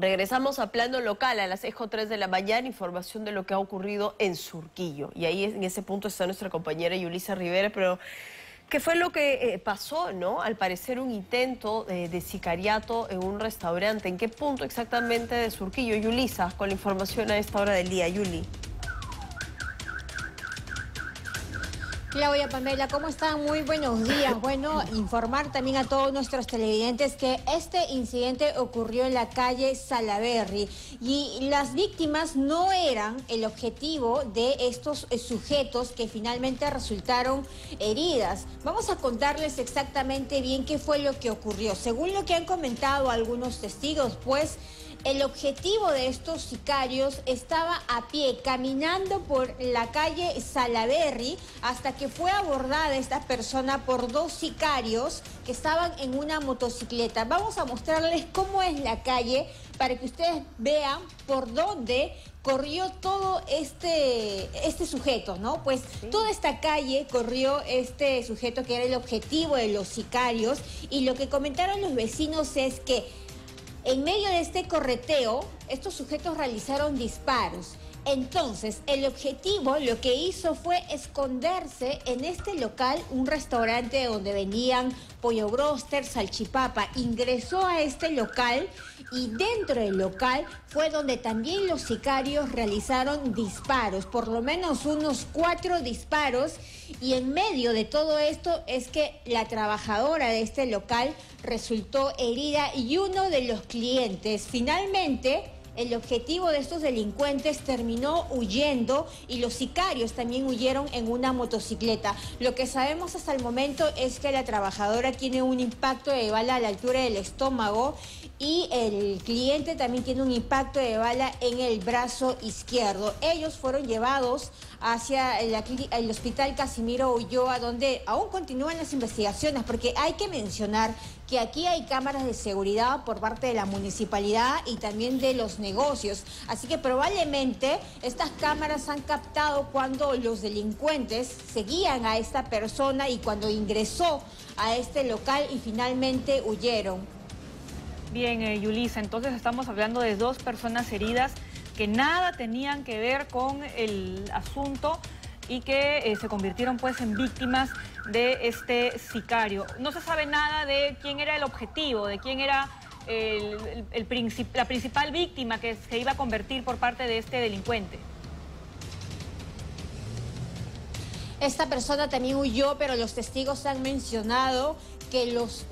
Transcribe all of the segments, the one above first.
Regresamos a plano local a las 6.3 de la mañana, información de lo que ha ocurrido en Surquillo. Y ahí en ese punto está nuestra compañera Yulisa Rivera, pero ¿qué fue lo que eh, pasó, no? Al parecer un intento eh, de sicariato en un restaurante. ¿En qué punto exactamente de Surquillo? Yulisa, con la información a esta hora del día. Yuli. Claudia Pamela, ¿cómo están? Muy buenos días. Bueno, informar también a todos nuestros televidentes que este incidente ocurrió en la calle Salaberry y las víctimas no eran el objetivo de estos eh, sujetos que finalmente resultaron heridas. Vamos a contarles exactamente bien qué fue lo que ocurrió. Según lo que han comentado algunos testigos, pues el objetivo de estos sicarios estaba a pie, caminando por la calle Salaberry, hasta que fue abordada esta persona por dos sicarios que estaban en una motocicleta. Vamos a mostrarles cómo es la calle para que ustedes vean por dónde corrió todo este, este sujeto, ¿no? Pues toda esta calle corrió este sujeto que era el objetivo de los sicarios y lo que comentaron los vecinos es que en medio de este correteo, estos sujetos realizaron disparos. Entonces, el objetivo lo que hizo fue esconderse en este local, un restaurante donde vendían pollo broster, salchipapa. Ingresó a este local y dentro del local fue donde también los sicarios realizaron disparos, por lo menos unos cuatro disparos. Y en medio de todo esto es que la trabajadora de este local resultó herida y uno de los clientes finalmente el objetivo de estos delincuentes terminó huyendo y los sicarios también huyeron en una motocicleta. Lo que sabemos hasta el momento es que la trabajadora tiene un impacto de bala a la altura del estómago y el cliente también tiene un impacto de bala en el brazo izquierdo. Ellos fueron llevados hacia el, hospital Casimiro Ulloa, donde aún continúan las investigaciones, porque hay que mencionar que aquí hay cámaras de seguridad por parte de la municipalidad y también de los negocios. Así que probablemente estas cámaras han captado cuando los delincuentes seguían a esta persona y cuando ingresó a este local y finalmente huyeron. Bien, eh, Yulisa, entonces estamos hablando de dos personas heridas que nada tenían que ver con el asunto y que eh, se convirtieron pues en víctimas de este sicario. No se sabe nada de quién era el objetivo, de quién era la principal víctima que se iba a convertir por parte de este delincuente. Esta persona también huyó, pero los testigos han mencionado que los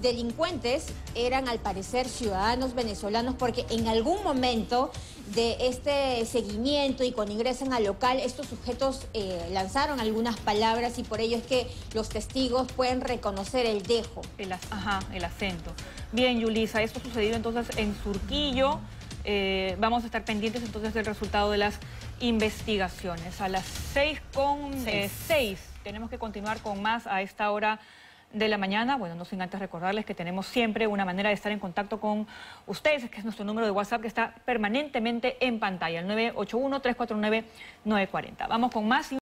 delincuentes eran al parecer ciudadanos venezolanos porque en algún momento de este seguimiento y cuando ingresan al local estos sujetos eh, lanzaron algunas palabras y por ello es que los testigos pueden reconocer el dejo. El, ajá, el acento. Bien, Yulisa, esto sucedido entonces en Surquillo. Eh, vamos a estar pendientes entonces del resultado de las investigaciones. A las 6 con 6 eh, tenemos que continuar con más a esta hora de la mañana. Bueno, no sin antes recordarles que tenemos siempre una manera de estar en contacto con ustedes, que es nuestro número de WhatsApp que está permanentemente en pantalla, el 981-349-940. Vamos con más.